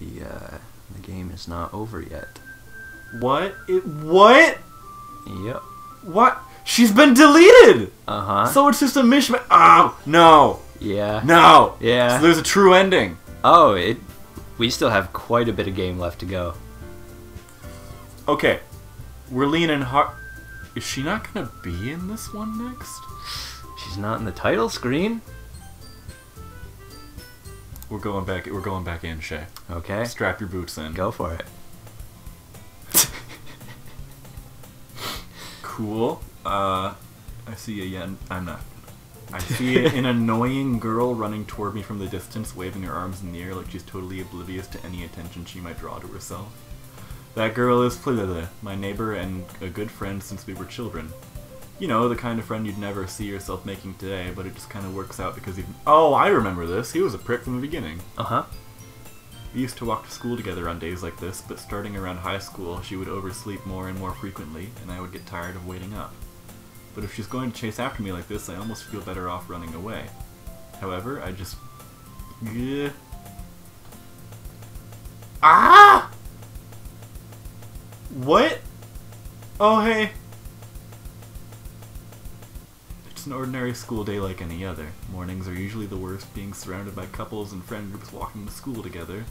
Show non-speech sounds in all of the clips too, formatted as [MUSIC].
The uh, the game is not over yet. What? It, what? Yep. What? She's been deleted! Uh huh. So it's just a mishmash. Oh, no. yeah. No. Yeah. So there's a true ending. Oh, it. We still have quite a bit of game left to go. Okay. We're leaning hard. Is she not gonna be in this one next? She's not in the title screen. We're going back. We're going back in, Shay. Okay. Strap your boots in. Go for it. [LAUGHS] Cool. Uh, I see a yen. I'm not. I see [LAUGHS] an annoying girl running toward me from the distance, waving her arms in the air like she's totally oblivious to any attention she might draw to herself. That girl is Plilele, my neighbor and a good friend since we were children. You know, the kind of friend you'd never see yourself making today, but it just kind of works out because he. Oh, I remember this. He was a prick from the beginning. Uh huh. We used to walk to school together on days like this, but starting around high school, she would oversleep more and more frequently, and I would get tired of waiting up. But if she's going to chase after me like this, I almost feel better off running away. However, I just. Yeah. Ah! What? Oh, hey. Ordinary school day like any other. Mornings are usually the worst, being surrounded by couples and friend groups walking to school together.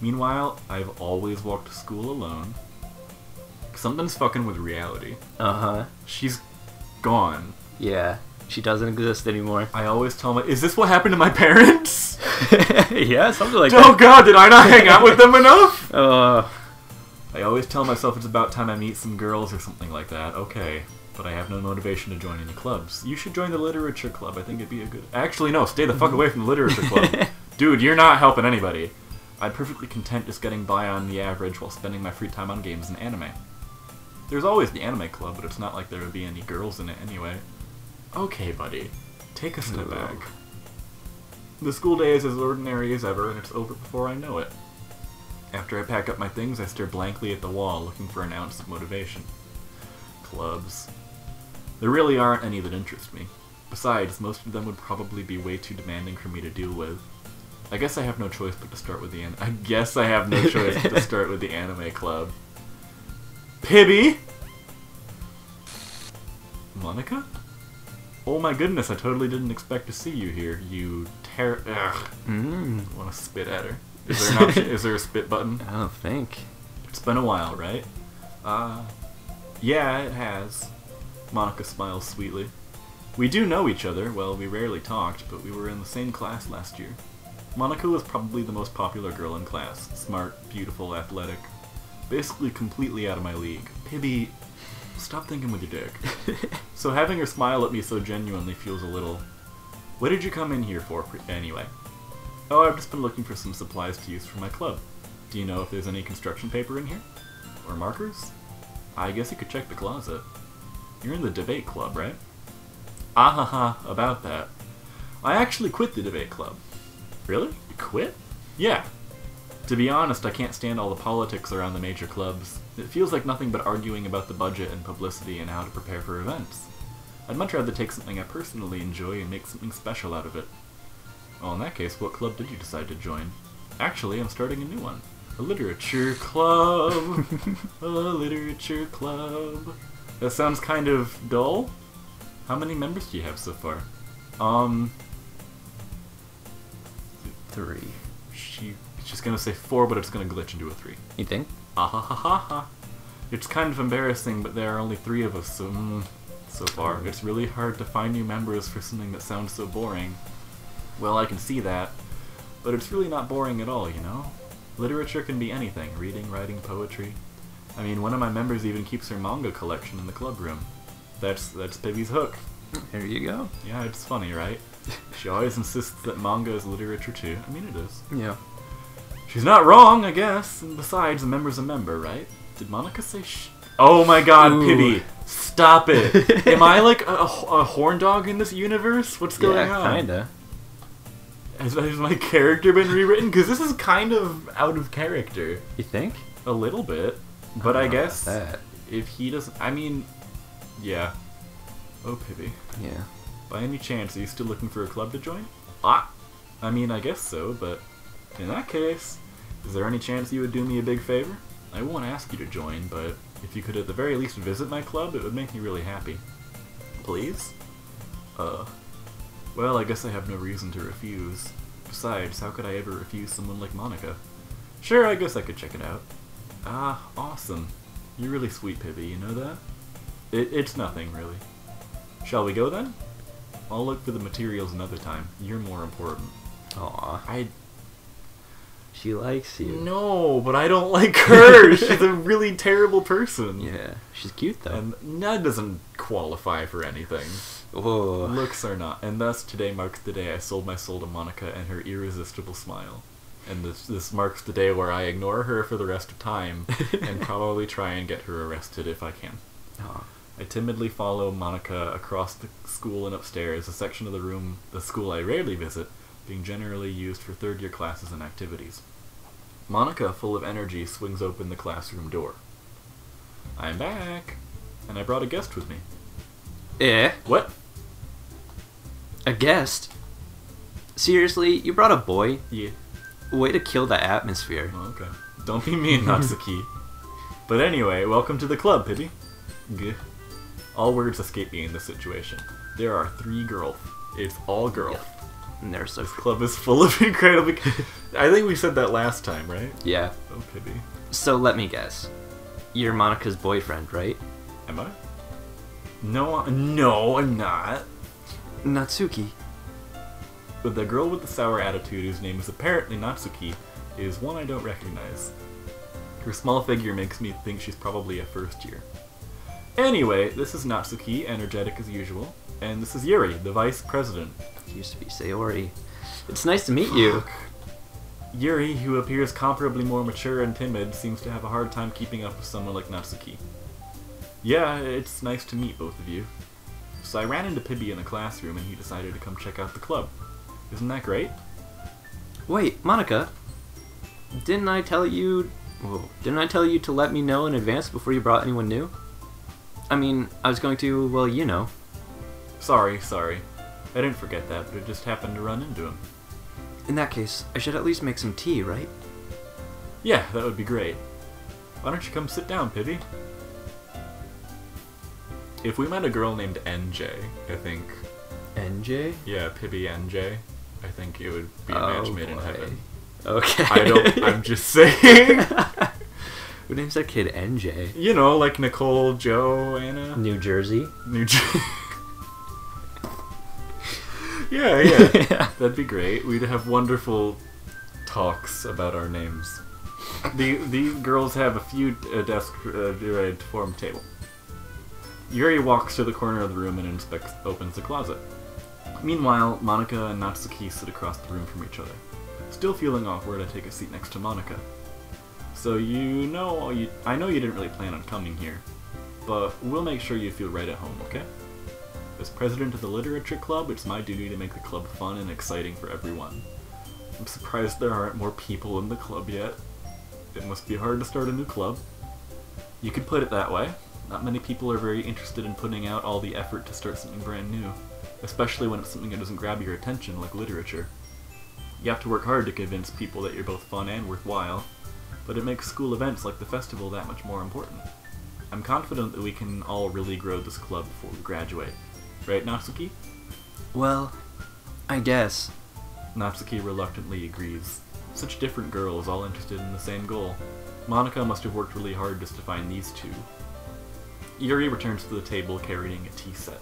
Meanwhile, I've always walked to school alone. Something's fucking with reality. Uh huh. She's gone. Yeah. She doesn't exist anymore. I always tell my. Is this what happened to my parents? [LAUGHS] yeah, something like oh that. god, did I not hang out with them enough? Uh, [LAUGHS] I always tell myself it's about time I meet some girls or something like that. Okay. But I have no motivation to join any clubs. You should join the literature club. I think it'd be a good. Actually, no. Stay the fuck mm-hmm. away from the literature club, [LAUGHS] dude. You're not helping anybody. I'm perfectly content just getting by on the average while spending my free time on games and anime. There's always the anime club, but it's not like there would be any girls in it anyway. Okay, buddy. Take a step back. The school day is as ordinary as ever, and it's over before I know it. After I pack up my things, I stare blankly at the wall, looking for an ounce of motivation. Clubs. There really aren't any that interest me. Besides, most of them would probably be way too demanding for me to deal with. I guess I have no choice but to start with the an- I guess I have no choice but to [LAUGHS] start with the anime club. Pibby! Monika? Oh my goodness, I totally didn't expect to see you here. You ter- Ugh. mm, I want to spit at her. Is there an option? Is there a spit button? [LAUGHS] I don't think. It's been a while, right? Uh, yeah, it has. Monika smiles sweetly. We do know each other. Well, we rarely talked, but we were in the same class last year. Monika was probably the most popular girl in class. Smart, beautiful, athletic. Basically completely out of my league. Pibby, stop thinking with your dick. [LAUGHS] so having her smile at me so genuinely feels a little... What did you come in here for, anyway? Oh, I've just been looking for some supplies to use for my club. Do you know if there's any construction paper in here? Or markers? I guess you could check the closet. You're in the debate club, right? Ah ha ha, about that. I actually quit the debate club. Really? You quit? Yeah. To be honest, I can't stand all the politics around the major clubs. It feels like nothing but arguing about the budget and publicity and how to prepare for events. I'd much rather take something I personally enjoy and make something special out of it. Well, in that case, what club did you decide to join? Actually, I'm starting a new one. A literature club. [LAUGHS] a literature club. That sounds kind of dull. How many members do you have so far? Um, Three. she she's gonna say four, but it's gonna glitch into a three. You think? Ah ha ha ha ha. It's kind of embarrassing, but there are only three of us, so mm, so far. It's really hard to find new members for something that sounds so boring. Well, I can see that, but it's really not boring at all, you know? Literature can be anything reading, writing, poetry. I mean, one of my members even keeps her manga collection in the club room. That's that's Pibby's hook. There you go. Yeah, it's funny, right? She always insists that manga is literature too. I mean, it is. Yeah. She's not wrong, I guess. And besides, a member's a member, right? Did Monika say sh? Oh my god, Ooh. Pibby! Stop it! [LAUGHS] Am I like a, a, horn dog in this universe? What's going yeah, on? kinda. Has, has my character been rewritten? Because this is kind of out of character. You think? A little bit. But I know about guess if he doesn't. I mean, yeah. Oh, Pibby. Yeah. By any chance, are you still looking for a club to join? Ah! I mean, I guess so, but in that case, Is there any chance you would do me a big favor? I won't ask you to join, but if you could at the very least visit my club, it would make me really happy. Please? Uh. Well, I guess I have no reason to refuse. Besides, how could I ever refuse someone like Monika? Sure, I guess I could check it out. Ah, awesome. You're really sweet, Pibby, you know that? It, it's nothing, really. Shall we go then? I'll look for the materials another time. You're more important. Aw, I she likes you. no, but I don't like her. [LAUGHS] She's a really terrible person. Yeah, she's cute though. And that doesn't qualify for anything. Whoa. Looks are not. And thus, today marks the day I sold my soul to Monika and her irresistible smile. And this, this marks the day where I ignore her for the rest of time [LAUGHS] and probably try and get her arrested if I can. I timidly follow Monika across the school and upstairs, a section of the room, the school I rarely visit, being generally used for third year classes and activities. Monika, full of energy, swings open the classroom door. I'm back, and I brought a guest with me. Eh? What? A guest? Seriously, you brought a boy? Yeah. Way to kill the atmosphere. Oh, okay. Don't be mean, [LAUGHS] Natsuki. but anyway, welcome to the club, Pibby. Gah. All words escape me in this situation. There are three girls. It's all girls. And they're so This club is full of [LAUGHS] incredibly. I think we said that last time, right? Yeah. Oh, Pibby. So let me guess. You're Monika's boyfriend, right? Am I? No, I- no, I'm not. Natsuki. But the girl with the sour attitude, whose name is apparently Natsuki, is one I don't recognize. Her small figure makes me think she's probably a first year. Anyway, this is Natsuki, energetic as usual, and this is Yuri, the vice president. It Used to be Sayori. It's nice to meet you. Yuri, who appears comparably more mature and timid, seems to have a hard time keeping up with someone like Natsuki. Yeah, it's nice to meet both of you. So I ran into Pibby in the classroom and he decided to come check out the club. Isn't that great? Wait, Monika. Didn't I tell you? Whoa, didn't I tell you to let me know in advance before you brought anyone new? I mean, I was going to. Well, you know. Sorry, sorry. I didn't forget that, but it just happened to run into him. In that case, I should at least make some tea, right? Yeah, that would be great. Why don't you come sit down, Pibby? If we met a girl named NJ, I think, NJ. yeah, Pibby NJ, I think it would be a Oh, match made in heaven. Okay. I don't, I'm [LAUGHS] just saying. Who names that kid NJ? you know, like Nicole, Joe, Anna, New Jersey. New Jersey. [LAUGHS] yeah, yeah. yeah. [LAUGHS] That'd be great. We'd have wonderful talks about our names. The these girls have a few uh, desk uh, to form table. Yuri walks to the corner of the room and inspects opens the closet. Meanwhile, Monika and Natsuki sit across the room from each other. Still feeling awkward, I take a seat next to Monica. So you know, you, I know you didn't really plan on coming here, but we'll make sure you feel right at home, okay? As president of the literature club, it's my duty to make the club fun and exciting for everyone. I'm surprised there aren't more people in the club yet. It must be hard to start a new club. You could put it that way. Not many people are very interested in putting out all the effort to start something brand new, especially when it's something that doesn't grab your attention like literature. You have to work hard to convince people that you're both fun and worthwhile, but it makes school events like the festival that much more important. I'm confident that we can all really grow this club before we graduate. Right, Natsuki? Well, I guess. Natsuki reluctantly agrees. Such different girls, all interested in the same goal. Monika must have worked really hard just to find these two. Yuri returns to the table carrying a tea set.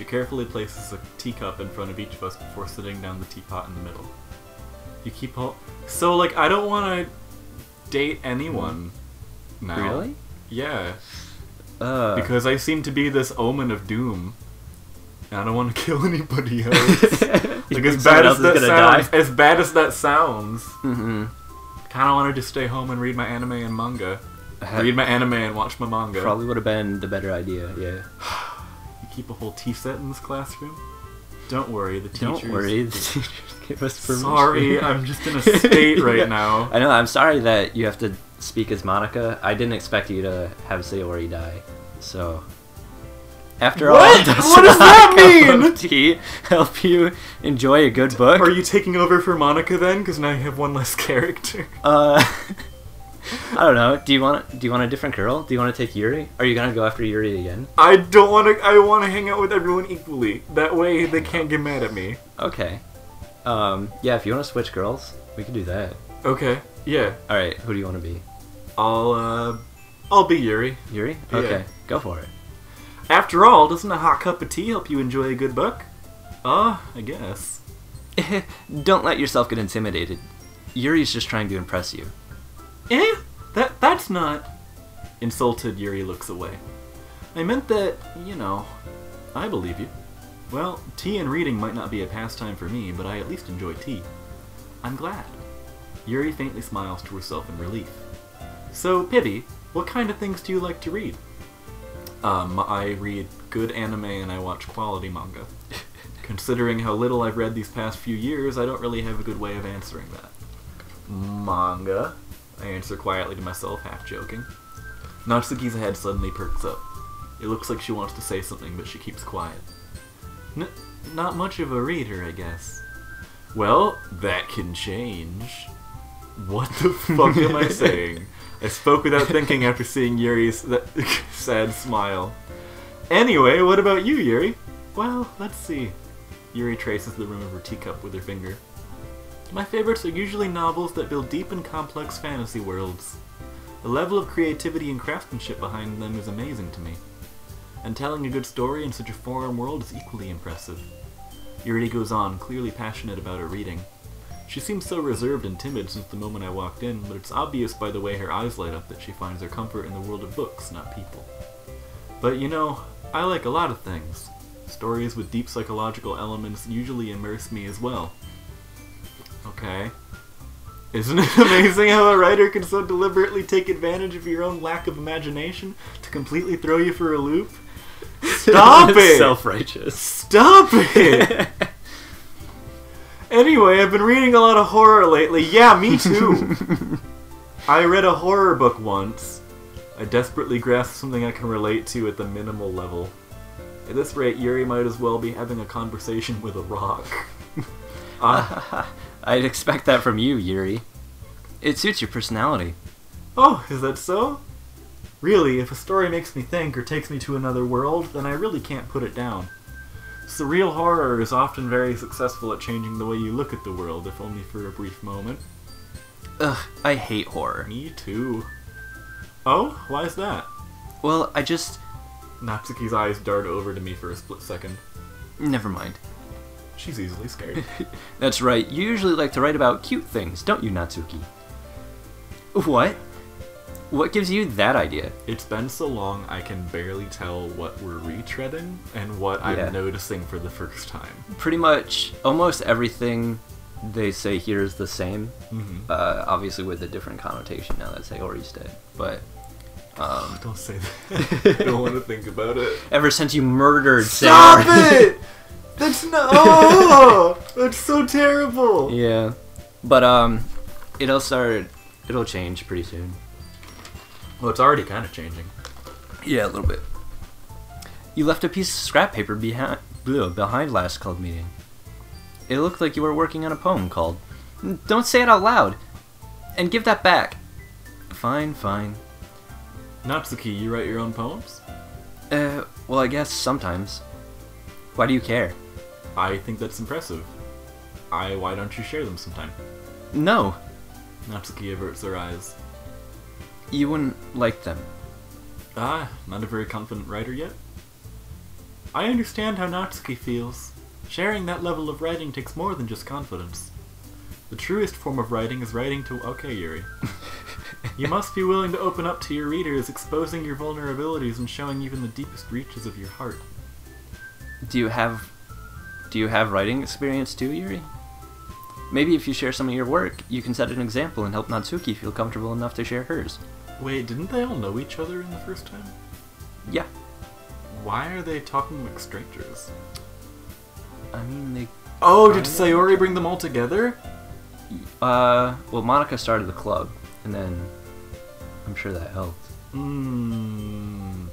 She carefully places a teacup in front of each of us before sitting down the teapot in the middle. You keep all. So, like, I don't want to date anyone now. Really? Yeah. Uh. Because I seem to be this omen of doom. And I don't want to [LAUGHS] kill anybody [LAUGHS] else. Like as bad as that sounds, die? as bad as that sounds, Mm-hmm. kind of wanted to stay home and read my anime and manga. Ha- Read my anime and watch my manga. Probably would have been the better idea. Yeah. [SIGHS] [SIGHS] [SIGHS] Keep a whole tea set in this classroom. Don't worry, the teachers. Don't worry. The teachers give us permission. Sorry, I'm just in a state [LAUGHS] right now. I know. I'm sorry that you have to speak as Monika. I didn't expect you to have Sayori die. So After What? all, What does that mean? Tea help you enjoy a good book. Are you taking over for Monika then? Because now you have one less character. Uh, [LAUGHS] I don't know. Do you want do you want a different girl? Do you want to take Yuri? Are you gonna go after Yuri again? I don't want to. I want to hang out with everyone equally. That way they can't get mad at me. Okay. Um, yeah. If you want to switch girls, we can do that. Okay. Yeah. All right. Who do you want to be? I'll. uh... I'll be Yuri. Yuri? Yeah. Okay. Go for it. After all, doesn't a hot cup of tea help you enjoy a good book? Uh, I guess. [LAUGHS] don't let yourself get intimidated. Yuri's just trying to impress you. Eh? That that's not. Insulted, Yuri looks away. I meant that, you know, I believe you. Well, tea and reading might not be a pastime for me, but I at least enjoy tea. I'm glad. Yuri faintly smiles to herself in relief. So, Pibby, what kind of things do you like to read? Um, I read good anime and I watch quality manga. [LAUGHS] Considering how little I've read these past few years, I don't really have a good way of answering that. Manga? I answer quietly to myself, half joking. Natsuki's head suddenly perks up. It looks like she wants to say something, but she keeps quiet. N- not much of a reader, I guess. Well, that can change. What the fuck am I [LAUGHS] saying? I spoke without thinking after seeing Yuri's [LAUGHS] sad smile. Anyway, what about you, Yuri? Well, let's see. Yuri traces the rim of her teacup with her finger. My favorites are usually novels that build deep and complex fantasy worlds. The level of creativity and craftsmanship behind them is amazing to me. And telling a good story in such a foreign world is equally impressive. Yuri goes on, clearly passionate about her reading. She seems so reserved and timid since the moment I walked in, but it's obvious by the way her eyes light up that she finds her comfort in the world of books, not people. But you know, I like a lot of things. Stories with deep psychological elements usually immerse me as well. Okay. Isn't it [LAUGHS] amazing how a writer can so deliberately take advantage of your own lack of imagination to completely throw you for a loop? Stop [LAUGHS] it! Self-righteous. Stop it! [LAUGHS] anyway, I've been reading a lot of horror lately. Yeah, me too. I read a horror book once. I desperately grasped something I can relate to at the minimal level. At this rate, Yuri might as well be having a conversation with a rock. uh, I'd expect that from you, Yuri. It suits your personality. oh, is that so? Really, if a story makes me think or takes me to another world, then I really can't put it down. Surreal horror is often very successful at changing the way you look at the world, if only for a brief moment. Ugh, I hate horror. Me too. Oh, why is that? Well, I just... Natsuki's eyes dart over to me for a split second. Never mind. She's easily scared. [LAUGHS] That's right, you usually like to write about cute things, don't you, Natsuki? What? What gives you that idea? it's been so long I can barely tell what we're retreading and what Yeah. I'm noticing for the first time. Pretty much almost everything they say here is the same. Mm-hmm. Uh, obviously with a different connotation now that Sayori's dead. But, um, [LAUGHS] Don't say that. I [LAUGHS] don't want to think about it. ever since you murdered Stop Sayori... it! That's not. Oh, [LAUGHS] that's so terrible. Yeah. But, um, it'll start... It'll change pretty soon. Well, it's already kind of changing. Yeah, a little bit. You left a piece of scrap paper behind behind last club meeting. It looked like you were working on a poem called Don't say it out loud and give that back. Fine, fine. Natsuki, you write your own poems? Uh, well, I guess sometimes. Why do you care? I think that's impressive. I. Why don't you share them sometime? No, Natsuki averts her eyes. you wouldn't like them. Ah, not a very confident writer yet? I understand how Natsuki feels. Sharing that level of writing takes more than just confidence. The truest form of writing is writing to. Okay, Yuri. You [LAUGHS] must be willing to open up to your readers, exposing your vulnerabilities and showing even the deepest reaches of your heart. Do you have do you have writing experience too, Yuri? Maybe if you share some of your work, you can set an example and help Natsuki feel comfortable enough to share hers. Wait, didn't they all know each other in the first time? Yeah. Why are they talking like strangers? I mean, they Oh, did Sayori bring them all together? Uh, well, Monika started the club, and then I'm sure that helped. Hmm.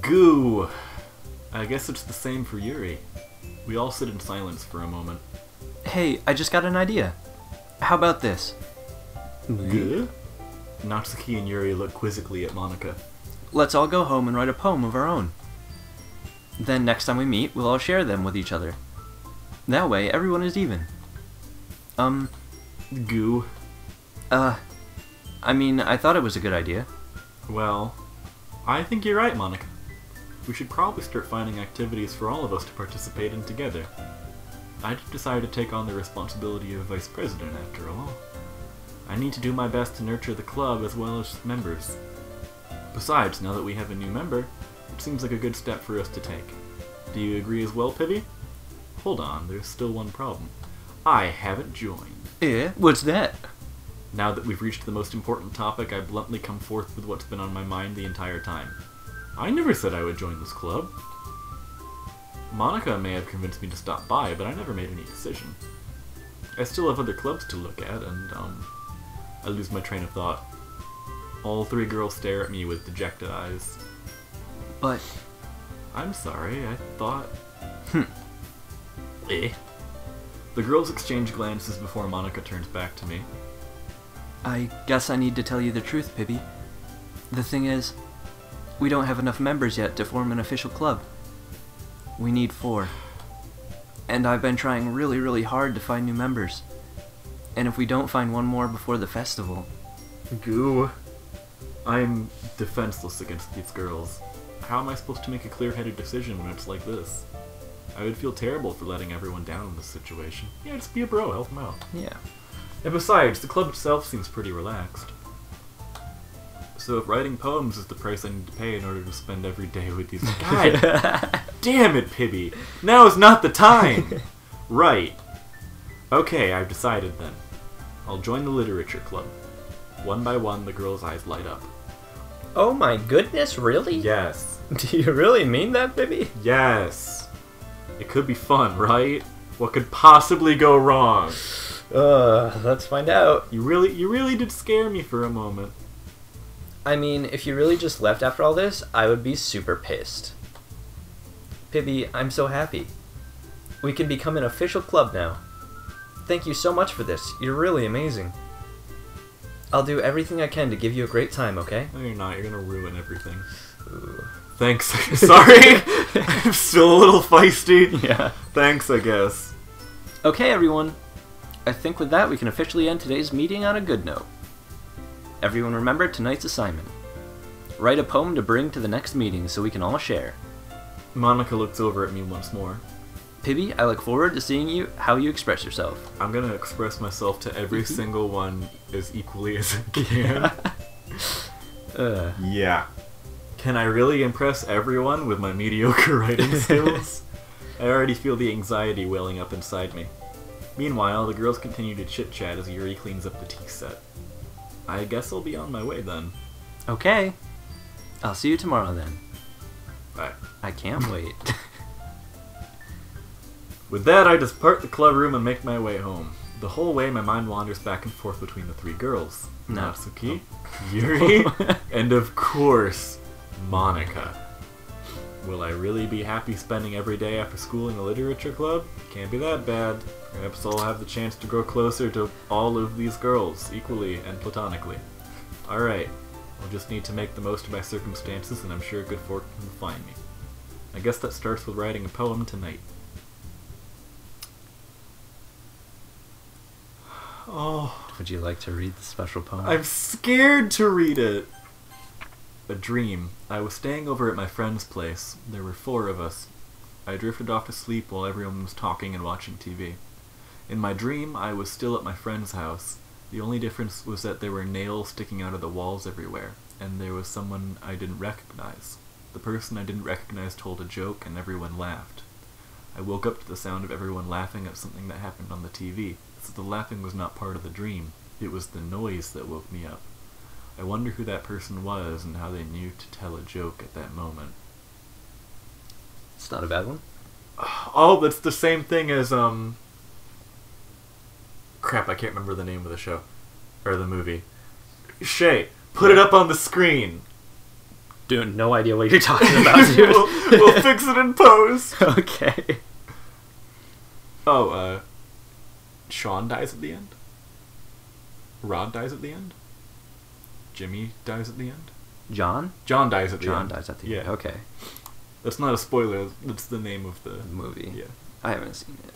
Goo! I guess it's the same for Yuri. We all sit in silence for a moment. Hey, I just got an idea. How about this? Goo? Natsuki and Yuri look quizzically at Monika. Let's all go home and write a poem of our own. Then next time we meet, we'll all share them with each other. That way, everyone is even. Um, Goo. uh, I mean, I thought it was a good idea. Well, I think you're right, Monika. We should probably start finding activities for all of us to participate in together. I decided to take on the responsibility of vice president after all. I need to do my best to nurture the club as well as members. Besides, now that we have a new member, it seems like a good step for us to take. Do you agree as well, Pibby? Hold on, there's still one problem. I haven't joined. Eh? What's that? Now that we've reached the most important topic, I bluntly come forth with what's been on my mind the entire time. I never said I would join this club. Monika may have convinced me to stop by, but I never made any decision. I still have other clubs to look at, and, um, I lose my train of thought. All three girls stare at me with dejected eyes. But, I'm sorry, I thought. Hmm. Eh? The girls exchange glances before Monica turns back to me. I guess I need to tell you the truth, Pibby. The thing is, we don't have enough members yet to form an official club. We need four. And I've been trying really, really hard to find new members. And if we don't find one more before the festival, Goo. I'm defenseless against these girls. How am I supposed to make a clear headed decision when it's like this? I would feel terrible for letting everyone down in this situation. Yeah, just be a bro, help them out. yeah. And besides, the club itself seems pretty relaxed. So if writing poems is the price I need to pay in order to spend every day with these [LAUGHS] God damn it, Pibby! Now is not the time! [LAUGHS] right. Okay, I've decided then. I'll join the literature club. One by one, the girls' eyes light up. oh my goodness, really? Yes. [LAUGHS] Do you really mean that, Pibby? Yes. It could be fun, right? What could possibly go wrong? [SIGHS] Uh, let's find out. You really you really did scare me for a moment. I mean, if you really just left after all this, I would be super pissed. Pibby, I'm so happy. We can become an official club now. Thank you so much for this. You're really amazing. I'll do everything I can to give you a great time, okay? No, you're not. You're gonna ruin everything. Ooh. Thanks. [LAUGHS] Sorry. I'm still a little feisty. Yeah. Thanks, I guess. Okay, everyone. I think with that, we can officially end today's meeting on a good note. Everyone remember tonight's assignment. Write a poem to bring to the next meeting so we can all share. Monika looks over at me once more. Pibby, I look forward to seeing you how you express yourself. I'm gonna express myself to every single one as equally as I [LAUGHS] can. Uh, yeah. Can I really impress everyone with my mediocre writing [LAUGHS] skills? I already feel the anxiety welling up inside me. Meanwhile, the girls continue to chit chat as Yuri cleans up the tea set. I guess I'll be on my way then. okay. I'll see you tomorrow then. Bye. I can't wait. [LAUGHS] With that, I depart the club room and make my way home. The whole way, my mind wanders back and forth between the three girls No. Natsuki, Yuri, [LAUGHS] and of course, Monika. Will I really be happy spending every day after school in the literature club? Can't be that bad. Perhaps I'll have the chance to grow closer to all of these girls, equally and platonically. Alright, I'll just need to make the most of my circumstances, and I'm sure good fortune will find me. I guess that starts with writing a poem tonight. Oh, Would you like to read the special poem? I'm scared to read it. A dream. I was staying over at my friend's place. There were four of us. I drifted off to sleep while everyone was talking and watching TV. In my dream, I was still at my friend's house. The only difference was that there were nails sticking out of the walls everywhere, and there was someone I didn't recognize. The person I didn't recognize told a joke, and everyone laughed. I woke up to the sound of everyone laughing at something that happened on the TV. So the laughing was not part of the dream. It was the noise that woke me up. I wonder who that person was and how they knew to tell a joke at that moment. It's not a bad one. Oh, that's the same thing as um. Crap, I can't remember the name of the show or the movie. Shay, put it up on the screen. Dude, no idea what you're talking about, [LAUGHS] we'll, we'll fix it in post. [LAUGHS] okay. Oh, uh, Sean dies at the end. Rod dies at the end. Jimmy dies at the end. John? John dies at the John end. dies at the yeah. end. Okay. That's not a spoiler. That's the name of the Movie. Yeah. I haven't seen it.